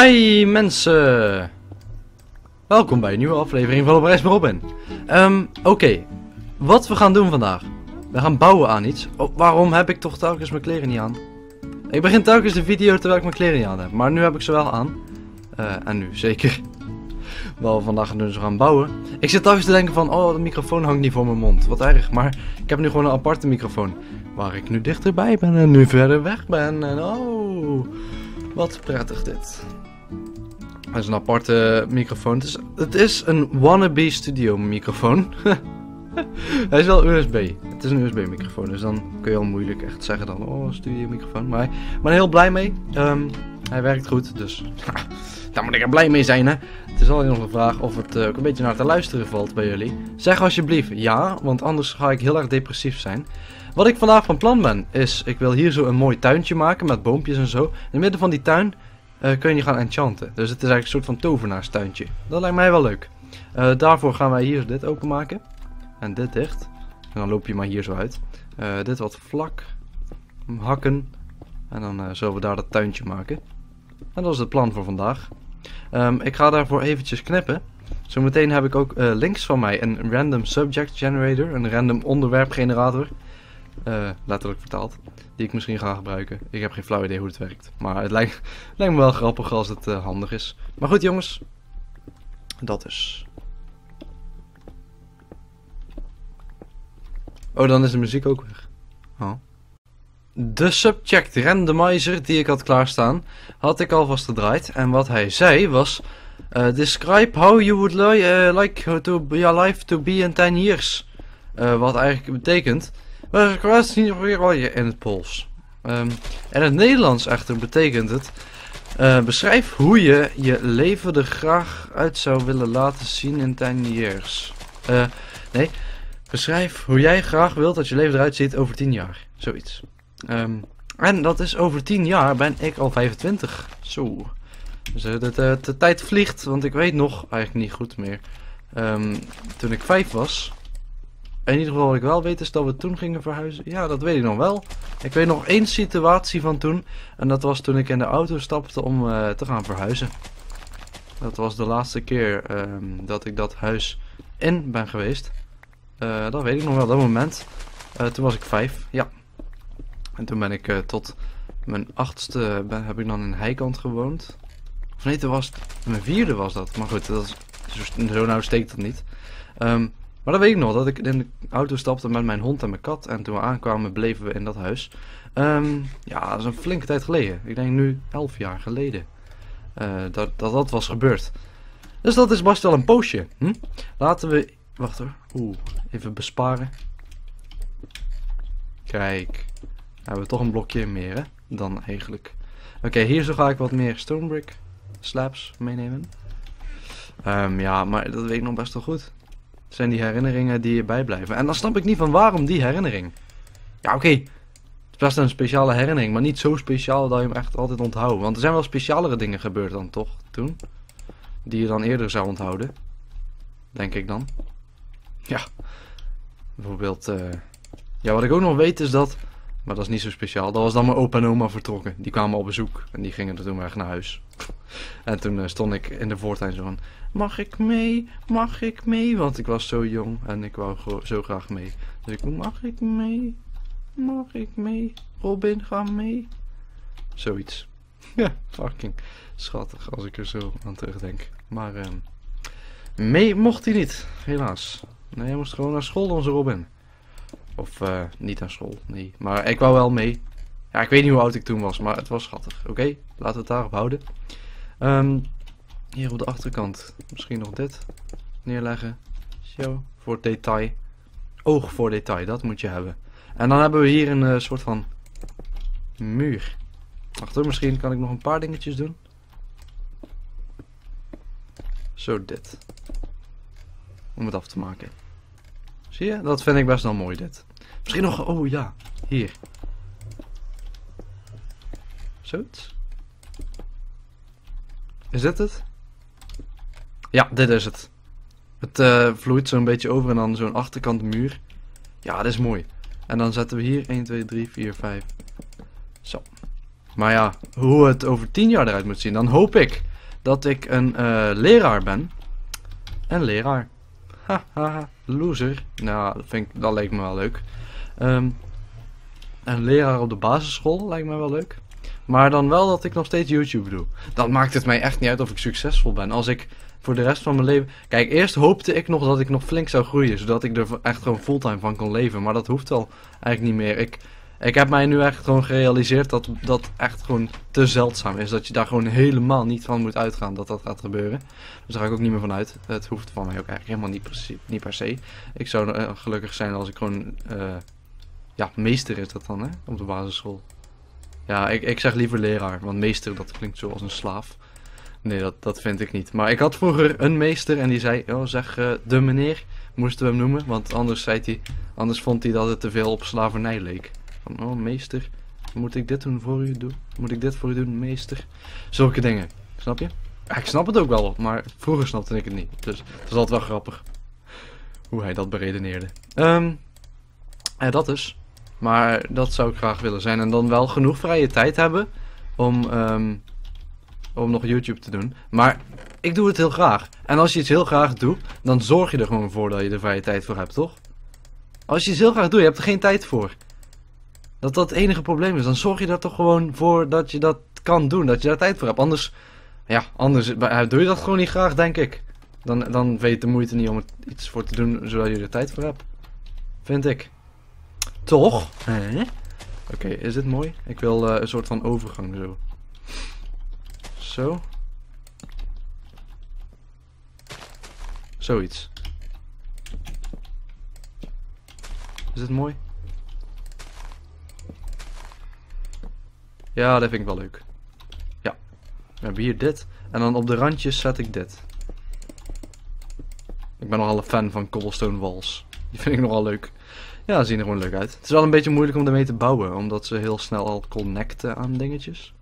Hi mensen! Welkom bij een nieuwe aflevering van Op Reis met Robin. Ehm, Oké, wat we gaan doen vandaag. We gaan bouwen aan iets. Oh, waarom heb ik toch telkens mijn kleren niet aan? Ik begin telkens de video terwijl ik mijn kleren niet aan heb. Maar nu heb ik ze wel aan. Eh, en nu, zeker. Wel, vandaag gaan we gaan bouwen. Ik zit telkens te denken van, oh, de microfoon hangt niet voor mijn mond. Wat erg. Maar ik heb nu gewoon een aparte microfoon. Waar ik nu dichterbij ben en nu verder weg ben. En oh, wat prettig dit. Dat is een aparte microfoon. Het is, het is een wannabe studio microfoon. Hij is wel USB. Het is een USB microfoon. Dus dan kun je al moeilijk echt zeggen dan, oh, studio microfoon. Maar ik ben heel blij mee. Ehm, hij werkt goed, dus daar moet ik er blij mee zijn hè. Het is alleen nog een vraag of het eh, ook een beetje naar te luisteren valt bij jullie. Zeg alsjeblieft ja, want anders ga ik heel erg depressief zijn. Wat ik vandaag van plan ben, is ik wil hier zo een mooi tuintje maken met boompjes en zo. In het midden van die tuin uh, kun je die gaan enchanten. Dus het is eigenlijk een soort van tovenaarstuintje. Dat lijkt mij wel leuk. Uh, daarvoor gaan wij hier dit openmaken. En dit dicht. En dan loop je maar hier zo uit. Dit wat vlak. Hakken. En dan zullen we daar dat tuintje maken. En dat is het plan voor vandaag. Um, ik ga daarvoor eventjes knippen. Zometeen heb ik ook links van mij een random subject generator. Een random onderwerp generator. Uh, letterlijk vertaald. Die ik misschien ga gebruiken. Ik heb geen flauw idee hoe het werkt. Maar het lijkt, me wel grappig als het uh, handig is. Maar goed jongens. Dat is. Oh, dan is de muziek ook weg. Oh. De subject randomizer die ik had klaarstaan, had ik alvast gedraaid. En wat hij zei was... Uh, describe how you would li like your life to be in 10 years. wat eigenlijk betekent... In het Pools. Um, en het Nederlands echter betekent het... Beschrijf hoe je je leven er graag uit zou willen laten zien in 10 years. Nee, beschrijf hoe jij graag wilt dat je leven eruit ziet over 10 jaar. Zoiets. Um, en dat is over 10 jaar ben ik al 25. Zo. Dus uh, de, de, de, tijd vliegt, want ik weet nog eigenlijk niet goed meer. Um, toen ik 5 was, in ieder geval wat ik wel weet is dat we toen gingen verhuizen. Ja, dat weet ik nog wel. Ik weet nog één situatie van toen. En dat was toen ik in de auto stapte om uh, te gaan verhuizen. Dat was de laatste keer um, dat ik dat huis in ben geweest. Dat weet ik nog wel, dat moment. Toen was ik vijf, ja. En toen ben ik tot mijn achtste ben, heb ik dan in Heikant gewoond. Of nee, toen was mijn vierde was dat. Maar goed, dat is, zo, nou steekt dat niet. Um, maar dat weet ik nog, dat ik in de auto stapte met mijn hond en mijn kat. En toen we aankwamen bleven we in dat huis. Um, ja, dat is een flinke tijd geleden. Ik denk nu elf jaar geleden. Uh, dat, dat dat was gebeurd. Dus dat is best wel een poosje. Hm? Laten we... Wacht hoor. Oeh, even besparen. Kijk. Hebben we toch een blokje meer hè, dan eigenlijk. Oké, okay, hier zo ga ik wat meer stone brick slabs meenemen. Um, ja, maar dat weet ik nog best wel goed zijn die herinneringen die je bijblijven. En dan snap ik niet van waarom die herinnering. Ja, oké. Het is best een speciale herinnering, maar niet zo speciaal dat je hem echt altijd onthoudt. Want er zijn wel specialere dingen gebeurd dan toch, toen. Die je dan eerder zou onthouden. Denk ik dan. Ja. Bijvoorbeeld, uh... ja, wat ik ook nog weet is dat... Maar dat is niet zo speciaal. Dat was dan mijn opa en oma vertrokken. Die kwamen op bezoek. En die gingen er toen weg naar huis. en toen uh, stond ik in de voortuin zo van... Mag ik mee? Mag ik mee? Want ik was zo jong en ik wou zo graag mee. Dus ik mag ik mee? Mag ik mee? Robin, ga mee? Zoiets. Ja, fucking schattig als ik er zo aan terugdenk. Maar uh, mee mocht hij niet, helaas. Nee, hij moest gewoon naar school, onze Robin. Of uh, niet naar school, nee. Maar ik wou wel mee. Ja, ik weet niet hoe oud ik toen was, maar het was schattig. Oké, okay, laten we het daarop houden. Um, hier op de achterkant misschien nog dit neerleggen. Zo, voor detail. Oog voor detail, dat moet je hebben. En dan hebben we hier een uh, soort van muur. Wacht hoor, misschien kan ik nog een paar dingetjes doen. Zo dit. Om het af te maken. Zie je? Dat vind ik best wel mooi dit. Misschien nog... Oh ja, hier. Zoiets. Is dit het? Ja, dit is het. Het uh, vloeit zo'n beetje over en dan zo'n achterkant muur. Ja, dat is mooi. En dan zetten we hier 1, 2, 3, 4, 5. Zo. Maar ja, hoe het over tien jaar eruit moet zien, dan hoop ik dat ik een eh, leraar ben. Een leraar. Haha, loser. Nou, dat, vind ik, dat lijkt me wel leuk. Ehm, een leraar op de basisschool lijkt me wel leuk. Maar dan wel dat ik nog steeds YouTube doe. Dan maakt het mij echt niet uit of ik succesvol ben. Als ik voor de rest van mijn leven. Kijk, eerst hoopte ik nog dat ik nog flink zou groeien. Zodat ik er echt gewoon fulltime van kon leven. Maar dat hoeft al eigenlijk niet meer. Ik, ik heb mij nu echt gewoon gerealiseerd dat dat echt gewoon te zeldzaam is. Dat je daar gewoon helemaal niet van moet uitgaan dat dat gaat gebeuren. Dus daar ga ik ook niet meer van uit. Het hoeft van mij ook eigenlijk helemaal niet, niet per se. Ik zou uh, gelukkig zijn als ik gewoon. Uh, ja, meester is dat dan, hè? Op de basisschool. Ja, ik, ik zeg liever leraar. Want meester, dat klinkt zo als een slaaf. Nee, dat, dat vind ik niet. Maar ik had vroeger een meester en die zei: Oh, zeg uh, de meneer, moesten we hem noemen. Want anders, zei hij, anders vond hij dat het te veel op slavernij leek. Van, oh, meester, moet ik dit doen voor u doen? Moet ik dit voor u doen, meester? Zulke dingen. Snap je? Ik snap het ook wel, maar vroeger snapte ik het niet. Dus het is altijd wel grappig. Hoe hij dat beredeneerde. Um, ja, dat is. Maar dat zou ik graag willen zijn. En dan wel genoeg vrije tijd hebben om, um, om nog YouTube te doen. Maar ik doe het heel graag. En als je iets heel graag doet, dan zorg je er gewoon voor dat je er vrije tijd voor hebt, toch? Als je iets heel graag doet, je hebt er geen tijd voor. Dat dat het enige probleem is. Dan zorg je er toch gewoon voor dat je dat kan doen. Dat je daar tijd voor hebt. Anders, ja, anders doe je dat gewoon niet graag, denk ik. Dan, dan weet je de moeite niet om er iets voor te doen, zodat je er tijd voor hebt. Vind ik. Toch? Oké, is dit mooi? Ik wil uh, een soort van overgang zo. Zo. Zoiets. Is dit mooi? Ja, dat vind ik wel leuk. Ja. We hebben hier dit. En dan op de randjes zet ik dit. Ik ben nogal een fan van cobblestone walls. Die vind ik nogal leuk. Ja, zien er gewoon leuk uit. Het is wel een beetje moeilijk om ermee te bouwen, omdat ze heel snel al connecten aan dingetjes.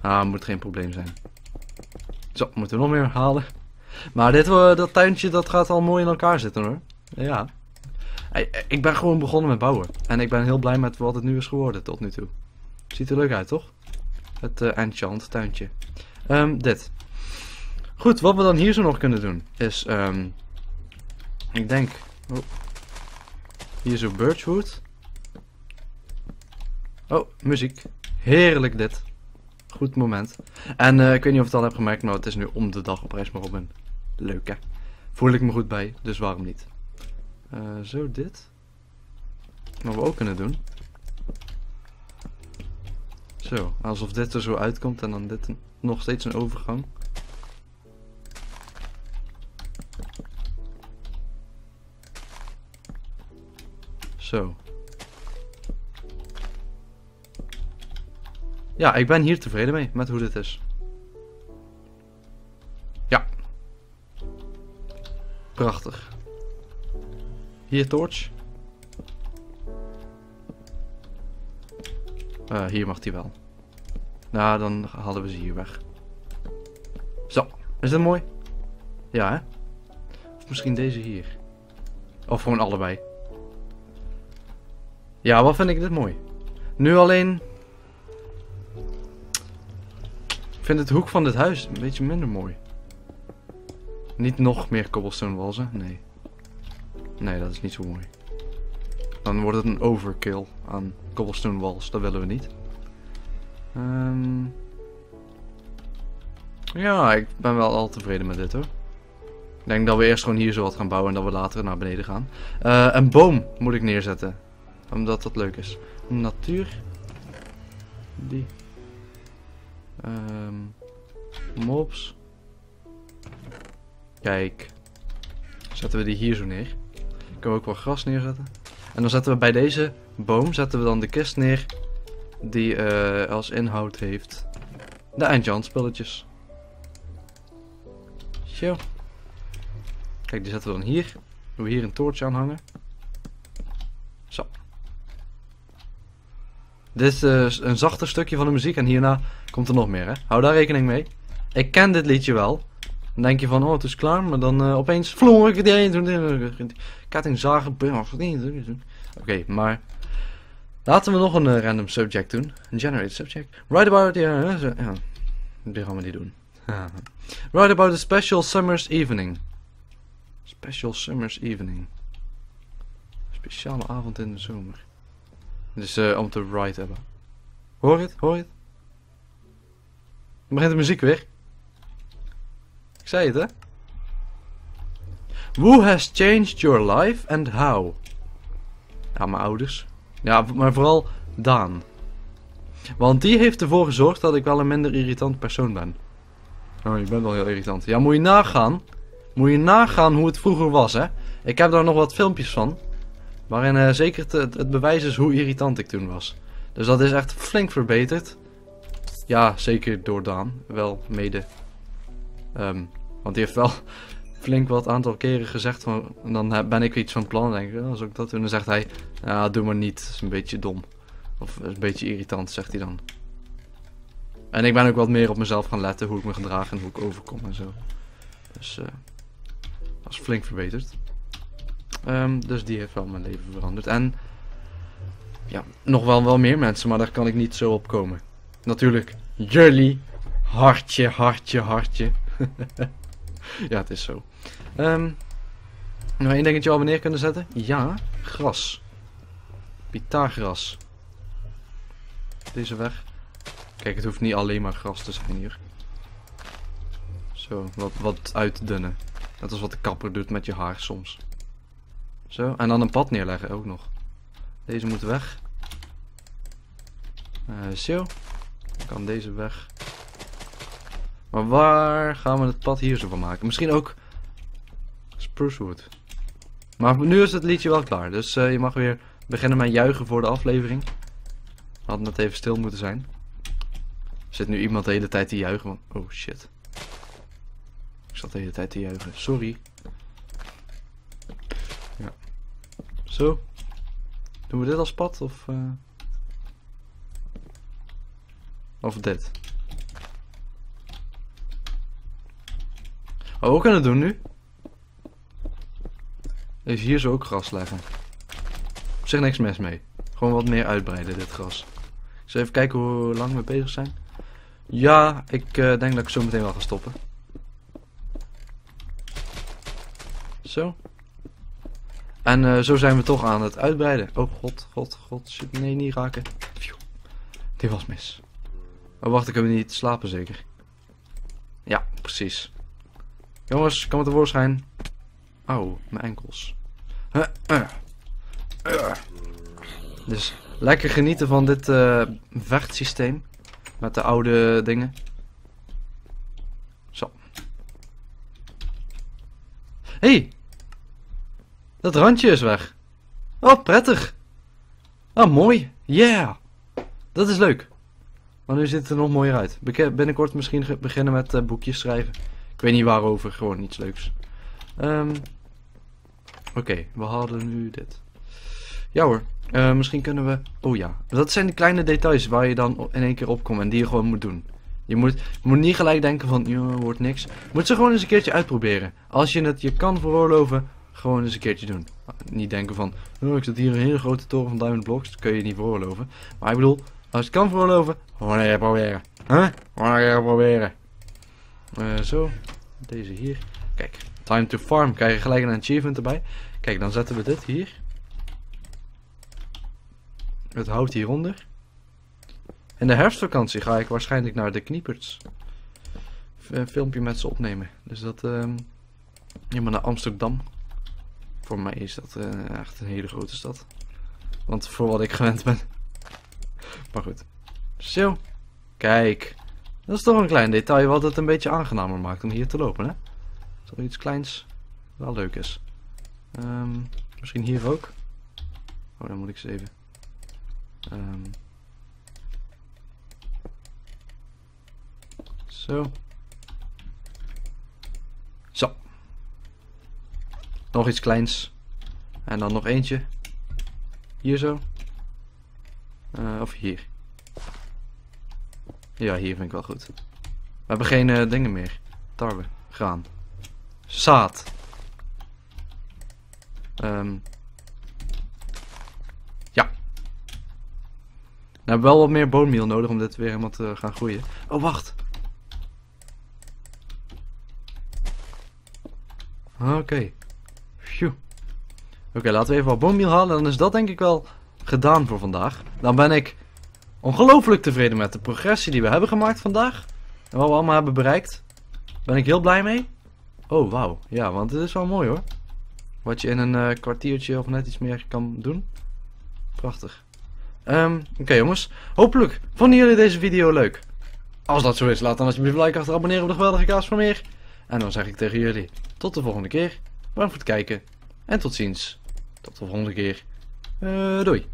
Ah, moet geen probleem zijn. Zo, moeten we nog meer halen. Maar dit, uh, dat tuintje, dat gaat al mooi in elkaar zitten hoor. Ja. ik ben gewoon begonnen met bouwen. En ik ben heel blij met wat het nu is geworden tot nu toe. Ziet er leuk uit, toch? Het uh, enchant tuintje. Um, dit. Goed, wat we dan hier zo nog kunnen doen is... Um, ik denk... Oh, hier zo birchwood. Oh, muziek. Heerlijk dit. Goed moment. En uh, ik weet niet of je het al hebt gemerkt, maar het is nu om de dag op reis maar Robin. Leuk hè. Voel ik me goed bij, dus waarom niet. Uh, zo dit. Wat we ook kunnen doen. Zo, alsof dit er zo uitkomt en dan dit nog steeds een overgang. Zo. Ja, ik ben hier tevreden mee met hoe dit is. Ja. Prachtig. Hier torch. Uh, hier mag hij wel. Nou, dan halen we ze hier weg. Zo, is dat mooi? Ja, hè? Of misschien deze hier. Of gewoon allebei. Ja, wat vind ik dit mooi. Nu alleen... Ik vind het hoek van dit huis een beetje minder mooi. Niet nog meer cobblestone walls, Nee. Nee, dat is niet zo mooi. Dan wordt het een overkill aan cobblestone walls. Dat willen we niet. Um... Ja, ik ben wel al tevreden met dit hoor. Ik denk dat we eerst gewoon hier zo wat gaan bouwen en dat we later naar beneden gaan. Uh, een boom moet ik neerzetten omdat dat leuk is. Natuur. Die. Um, mobs. Kijk. Zetten we die hier zo neer. Kunnen we ook wel gras neerzetten. En dan zetten we bij deze boom zetten we dan de kist neer. Die uh, als inhoud heeft de enchant spulletjes. Zo. Kijk, die zetten we dan hier. Doen we hier een toortje aan hangen. Zo. Dit is uh, een zachter stukje van de muziek en hierna komt er nog meer, hè. Hou daar rekening mee. Ik ken dit liedje wel. Dan denk je van, oh, het is klaar, maar dan uh, opeens vloer ik het heen. Kettingzagen. Oké, maar Laten we nog een eh, random subject doen. Een generate subject. Write about, ja, ja, ja. Gaan we niet doen. Write about a special summer's evening. Special summer's evening. Speciale avond in de zomer. Dus eh, om te write hebben. Hoor het? Hoor het? Dan begint de muziek weer. Ik zei het, hè? Who has changed your life and how? Ja, mijn ouders. Ja, maar vooral Daan. Want die heeft ervoor gezorgd dat ik wel een minder irritant persoon ben. Oh, je bent wel heel irritant. Ja, moet je nagaan. Moet je nagaan hoe het vroeger was, hè? Ik heb daar nog wat filmpjes van. Waarin eh, zeker het, het bewijs is hoe irritant ik toen was. Dus dat is echt flink verbeterd. Ja, zeker door Daan. Wel mede. Ehm, want die heeft wel flink wat aantal keren gezegd van... Dan ben ik iets van plan en denk ik, als ik dat doe. Dan zegt hij, ja, doe maar niet. Dat is een beetje dom. Of is een beetje irritant, zegt hij dan. En ik ben ook wat meer op mezelf gaan letten. Hoe ik me gedraag en hoe ik overkom en zo. Dus eh dat is flink verbeterd. Ehm, dus die heeft wel mijn leven veranderd. En ja, nog wel, wel meer mensen, maar daar kan ik niet zo op komen. Natuurlijk, jullie. Hartje, hartje, hartje. ja, het is zo. Ehm nog één dingetje al neer kunnen zetten? Ja, gras. Pythagoras. Deze weg. Kijk, het hoeft niet alleen maar gras te zijn hier. Zo, wat, wat uitdunnen. Net als wat de kapper doet met je haar soms. Zo, en dan een pad neerleggen ook nog. Deze moet weg. Eh, zo. Dan kan deze weg. Maar waar gaan we het pad hier zo van maken? Misschien ook sprucewood. Maar nu is het liedje wel klaar. Dus eh, je mag weer beginnen met juichen voor de aflevering. Had net even stil moeten zijn. Er zit nu iemand de hele tijd te juichen. want- Oh shit. Ik zat de hele tijd te juichen. Sorry. Ja. Zo. Doen we dit als pad of... eh, Of dit? Wat we ook doen nu... Is hier zo ook gras leggen. Op zich niks mis mee. Gewoon wat meer uitbreiden dit gras. Ik zal even kijken hoe lang we bezig zijn. Ja, ik eh, denk dat ik zo meteen wel ga stoppen. Zo. En eh, zo zijn we toch aan het uitbreiden. Oh god, god, god. Shit, nee, niet raken. Die was mis. Oh wacht, ik heb niet slapen zeker. Ja, precies. Jongens, kom tevoorschijn. Auw, mijn enkels. Uh. Dus lekker genieten van dit eh, vechtsysteem. Met de oude dingen. Zo. hey, dat randje is weg. Oh, prettig. Oh, mooi. Yeah. Dat is leuk. Maar nu ziet het er nog mooier uit. Binnenkort misschien beginnen met eh, boekjes schrijven. Ik weet niet waarover, gewoon iets leuks. Ehm, Oké, we hadden nu dit. Ja hoor, eh, misschien kunnen we... Oh ja, dat zijn de kleine details waar je dan in één keer opkomt en die je gewoon moet doen. Je moet, moet niet gelijk denken van, joh, wordt niks. Moet ze gewoon eens een keertje uitproberen. Als je het je kan veroorloven, gewoon eens een keertje doen. Niet denken van, oh, ik zit hier een hele grote toren van Diamond Blocks. Dat kun je niet veroorloven. Maar ik bedoel, als je het kan veroorloven, gewoon even proberen. Huh? Gewoon even proberen. Eh, zo, deze hier. Kijk, time to farm. Krijg je gelijk een achievement erbij. Kijk, dan zetten we dit hier. Het hout hieronder. In de herfstvakantie ga ik waarschijnlijk naar de Knieperts. F- Een filmpje met ze opnemen. Dus dat... ehm helemaal naar Amsterdam. Voor mij is dat eh, echt een hele grote stad. Want voor wat ik gewend ben. Maar goed. Zo. Kijk. Dat is toch een klein detail wat het een beetje aangenamer maakt om hier te lopen, hè? Zoiets kleins wel leuk is. Ehm, misschien hier ook. Oh, dan moet ik eens even. Ehm. Zo. Zo. Nog iets kleins. En dan nog eentje. Hier zo. Eh, of hier. Ja, hier vind ik wel goed. We hebben geen eh, dingen meer. Tarwe, graan. Zaad. Ehm. Ja. We hebben wel wat meer boonmeel nodig om dit weer helemaal te gaan groeien. Oh, wacht. Oké. Phew. Oké, laten we even wat boonmeel halen. Dan is dat denk ik wel gedaan voor vandaag. Dan ben ik ongelooflijk tevreden met de progressie die we hebben gemaakt vandaag. En wat we allemaal hebben bereikt. Ben ik heel blij mee. Oh, wauw. Ja, want het is wel mooi hoor. Wat je in een eh, kwartiertje of net iets meer kan doen. Prachtig. Ehm, Oké jongens, hopelijk vonden jullie deze video leuk. Als dat zo is, laat dan alsjeblieft like achter, abonneren op de geweldige kaas van meer. En dan zeg ik tegen jullie, tot de volgende keer. Bedankt voor het kijken. En tot ziens. Tot de volgende keer. Eh, doei.